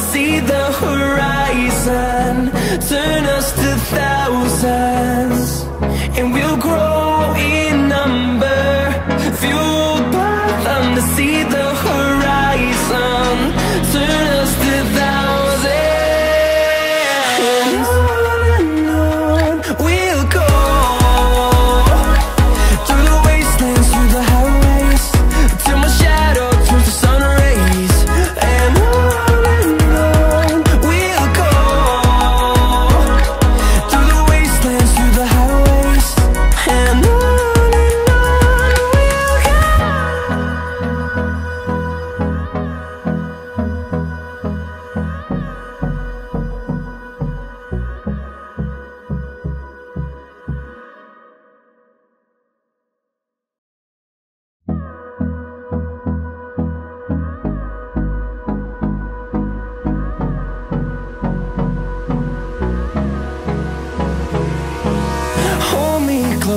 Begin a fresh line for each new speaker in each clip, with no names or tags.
see the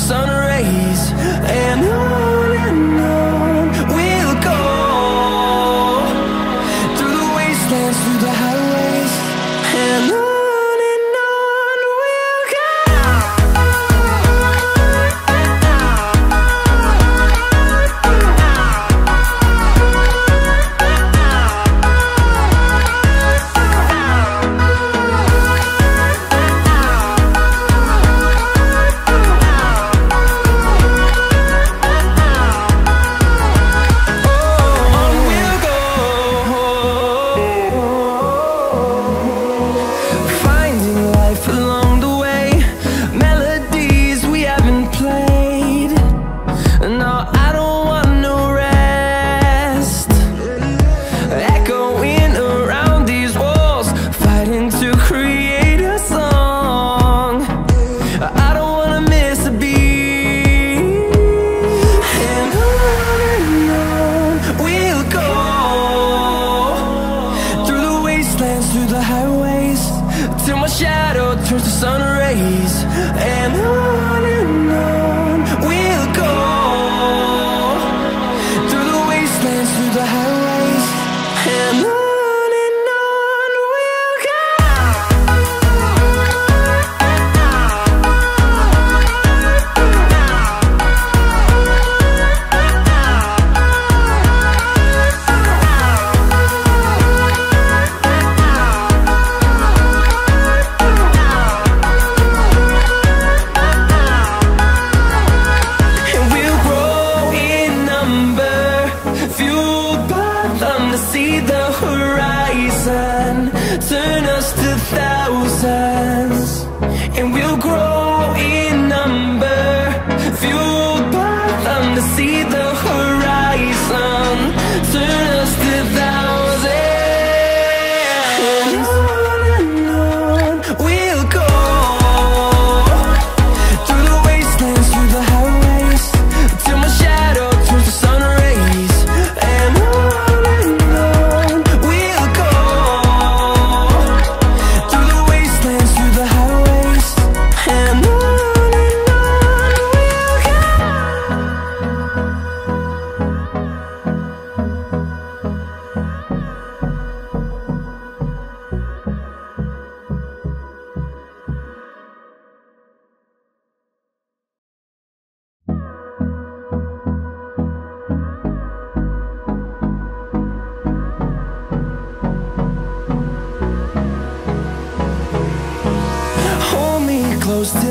sun the house.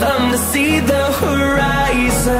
them to see the horizon.